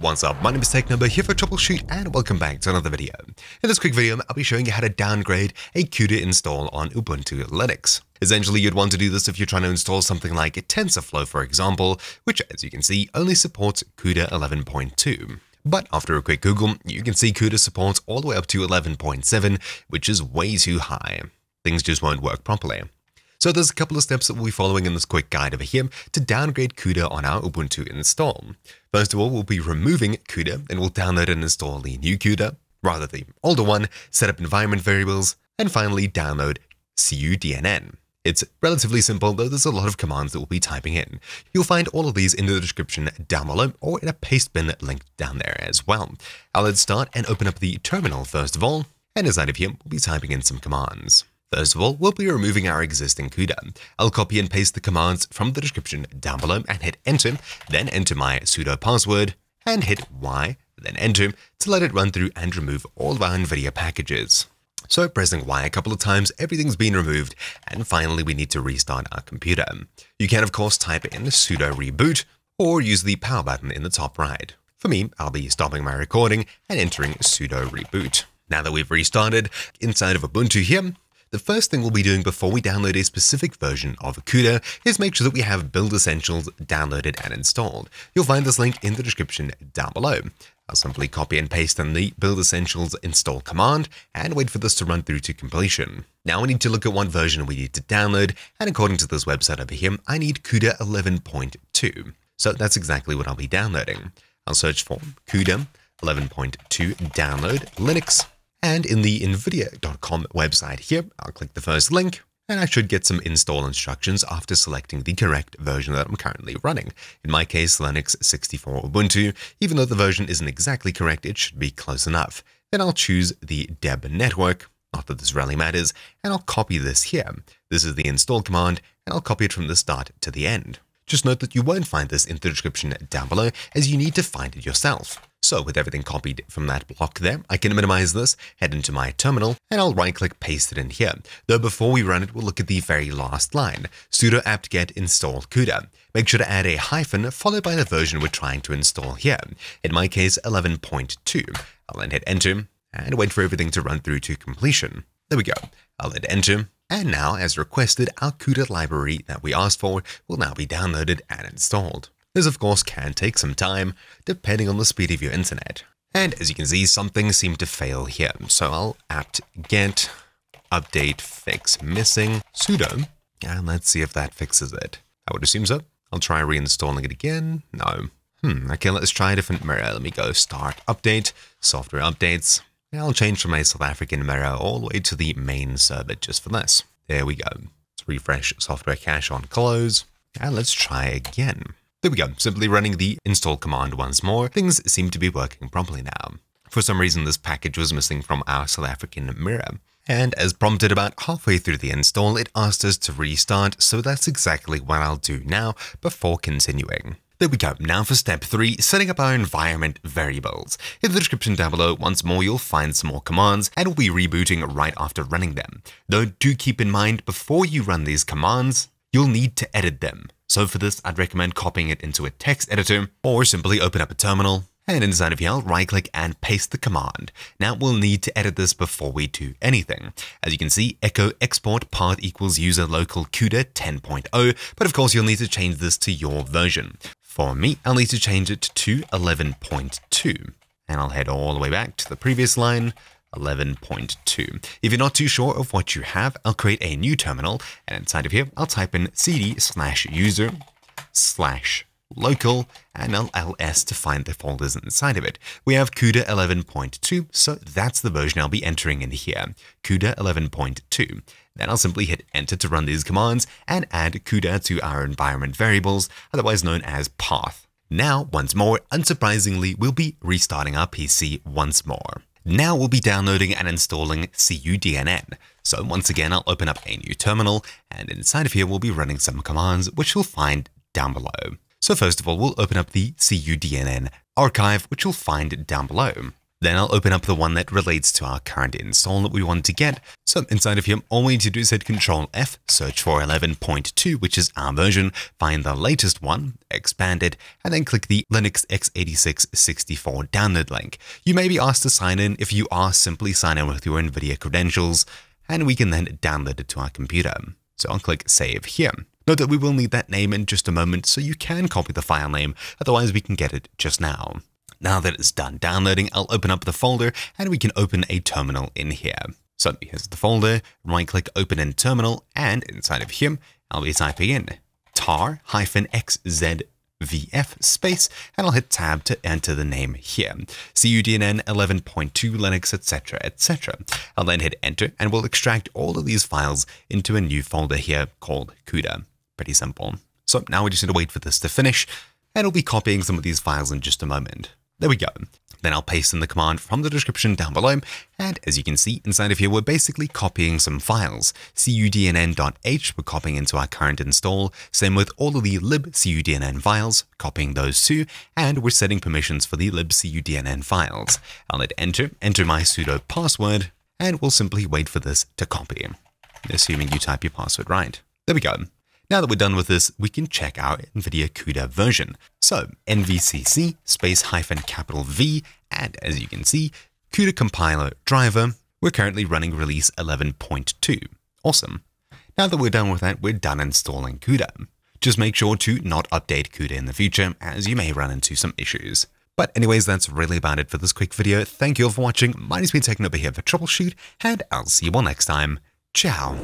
What's up, my name is Technobo here for TroubleChute and welcome back to another video. In this quick video, I'll be showing you how to downgrade a CUDA install on Ubuntu Linux. Essentially, you'd want to do this if you're trying to install something like TensorFlow, for example, which as you can see, only supports CUDA 11.2. But after a quick Google, you can see CUDA supports all the way up to 11.7, which is way too high. Things just won't work properly. So there's a couple of steps that we'll be following in this quick guide over here to downgrade CUDA on our Ubuntu install. First of all, we'll be removing CUDA and we'll download and install the new CUDA, rather the older one, set up environment variables, and finally download CUDNN. It's relatively simple, though there's a lot of commands that we'll be typing in. You'll find all of these in the description down below or in a paste bin link down there as well. I'll let's start and open up the terminal first of all, and inside of here, we'll be typing in some commands. First of all, we'll be removing our existing CUDA. I'll copy and paste the commands from the description down below and hit enter, then enter my sudo password and hit Y, then enter to let it run through and remove all of our NVIDIA packages. So pressing Y a couple of times, everything's been removed, and finally we need to restart our computer. You can of course type in sudo reboot, or use the power button in the top right. For me, I'll be stopping my recording and entering sudo reboot. Now that we've restarted, inside of Ubuntu here, the first thing we'll be doing before we download a specific version of CUDA is make sure that we have Build Essentials downloaded and installed. You'll find this link in the description down below. I'll simply copy and paste in the Build Essentials install command and wait for this to run through to completion. Now we need to look at what version we need to download, and according to this website over here, I need CUDA 11.2. So that's exactly what I'll be downloading. I'll search for CUDA 11.2 download Linux and in the NVIDIA.com website here, I'll click the first link, and I should get some install instructions after selecting the correct version that I'm currently running. In my case, Linux 64 Ubuntu. Even though the version isn't exactly correct, it should be close enough. Then I'll choose the deb network, not that this really matters, and I'll copy this here. This is the install command, and I'll copy it from the start to the end. Just note that you won't find this in the description down below, as you need to find it yourself. So with everything copied from that block there, I can minimize this, head into my terminal, and I'll right-click paste it in here. Though before we run it, we'll look at the very last line, sudo apt-get install CUDA. Make sure to add a hyphen followed by the version we're trying to install here. In my case, 11.2. I'll then hit enter and wait for everything to run through to completion. There we go. I'll hit enter. And now, as requested, our CUDA library that we asked for will now be downloaded and installed. This of course can take some time, depending on the speed of your internet. And as you can see, something seemed to fail here. So I'll apt get update fix missing sudo, and let's see if that fixes it. I would assume so. I'll try reinstalling it again. No. Hmm, okay, let's try a different mirror. Let me go start update, software updates. I'll change from my South African mirror all the way to the main server just for this. There we go. Let's refresh software cache on close, and let's try again. There we go, simply running the install command once more, things seem to be working properly now. For some reason this package was missing from our South African mirror. And as prompted about halfway through the install, it asked us to restart, so that's exactly what I'll do now before continuing. There we go. Now for step 3, setting up our environment variables. In the description down below, once more you'll find some more commands and we'll be rebooting right after running them. Though do keep in mind, before you run these commands, you'll need to edit them. So for this, I'd recommend copying it into a text editor or simply open up a terminal and inside of here, right click and paste the command. Now we'll need to edit this before we do anything. As you can see, echo export path equals user local CUDA 10.0, but of course you'll need to change this to your version. For me, I'll need to change it to 11.2. And I'll head all the way back to the previous line, 11.2. If you're not too sure of what you have, I'll create a new terminal, and inside of here, I'll type in cd slash user slash local and I'll ls to find the folders inside of it. We have CUDA 11.2, so that's the version I'll be entering in here, CUDA 11.2. Then I'll simply hit enter to run these commands and add CUDA to our environment variables, otherwise known as path. Now, once more, unsurprisingly, we'll be restarting our PC once more. Now we'll be downloading and installing CUDNN. So once again, I'll open up a new terminal, and inside of here we'll be running some commands, which you'll find down below. So first of all, we'll open up the CUDNN archive, which you'll find down below. Then I'll open up the one that relates to our current install that we want to get. So inside of here, all we need to do is hit Control F, search for 11.2, which is our version, find the latest one, expand it, and then click the Linux x86 64 download link. You may be asked to sign in. If you are, simply sign in with your NVIDIA credentials, and we can then download it to our computer. So I'll click Save here. Note that we will need that name in just a moment, so you can copy the file name, otherwise we can get it just now. Now that it's done downloading, I'll open up the folder and we can open a terminal in here. So here's the folder, right click open in terminal and inside of here, I'll be typing in tar-xzvf space and I'll hit tab to enter the name here. CUDNN 11.2 Linux etc etc. I'll then hit enter and we'll extract all of these files into a new folder here called CUDA. Pretty simple. So now we just need to wait for this to finish and I'll be copying some of these files in just a moment. There we go. Then I'll paste in the command from the description down below, and as you can see inside of here, we're basically copying some files. cudnn.h we're copying into our current install, same with all of the libcudnn files, copying those too, and we're setting permissions for the libcudnn files. I'll hit enter, enter my sudo password, and we'll simply wait for this to copy, assuming you type your password right. There we go. Now that we're done with this, we can check our NVIDIA CUDA version. So NVCC space hyphen capital V, and as you can see, CUDA compiler driver, we're currently running release 11.2. Awesome. Now that we're done with that, we're done installing CUDA. Just make sure to not update CUDA in the future, as you may run into some issues. But anyways, that's really about it for this quick video. Thank you all for watching. My name's been taken over here for TroubleChute, and I'll see you all next time. Ciao.